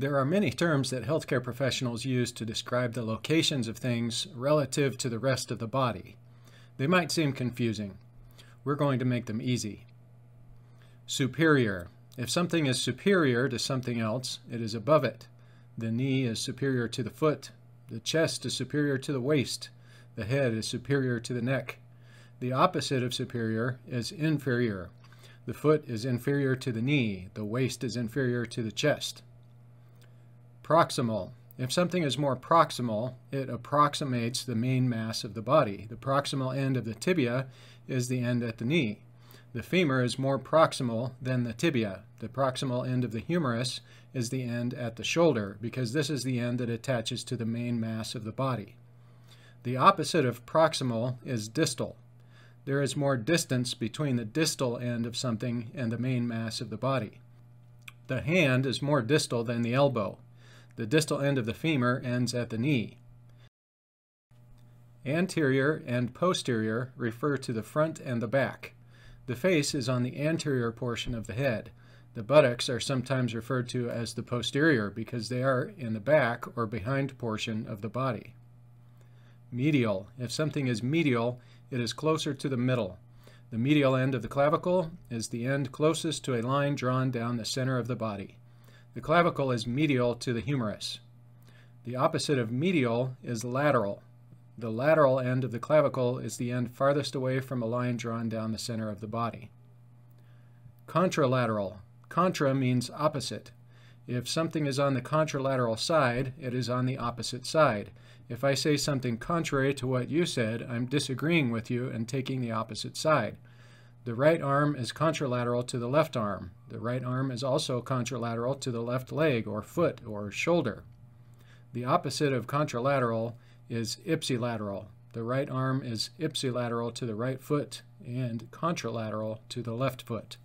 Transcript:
There are many terms that healthcare professionals use to describe the locations of things relative to the rest of the body. They might seem confusing. We're going to make them easy. Superior. If something is superior to something else, it is above it. The knee is superior to the foot. The chest is superior to the waist. The head is superior to the neck. The opposite of superior is inferior. The foot is inferior to the knee. The waist is inferior to the chest. Proximal. If something is more proximal, it approximates the main mass of the body. The proximal end of the tibia is the end at the knee. The femur is more proximal than the tibia. The proximal end of the humerus is the end at the shoulder because this is the end that attaches to the main mass of the body. The opposite of proximal is distal. There is more distance between the distal end of something and the main mass of the body. The hand is more distal than the elbow. The distal end of the femur ends at the knee. Anterior and posterior refer to the front and the back. The face is on the anterior portion of the head. The buttocks are sometimes referred to as the posterior because they are in the back or behind portion of the body. Medial. If something is medial, it is closer to the middle. The medial end of the clavicle is the end closest to a line drawn down the center of the body. The clavicle is medial to the humerus. The opposite of medial is lateral. The lateral end of the clavicle is the end farthest away from a line drawn down the center of the body. Contralateral. Contra means opposite. If something is on the contralateral side, it is on the opposite side. If I say something contrary to what you said, I'm disagreeing with you and taking the opposite side. The right arm is contralateral to the left arm. The right arm is also contralateral to the left leg or foot or shoulder. The opposite of contralateral is ipsilateral. The right arm is ipsilateral to the right foot and contralateral to the left foot.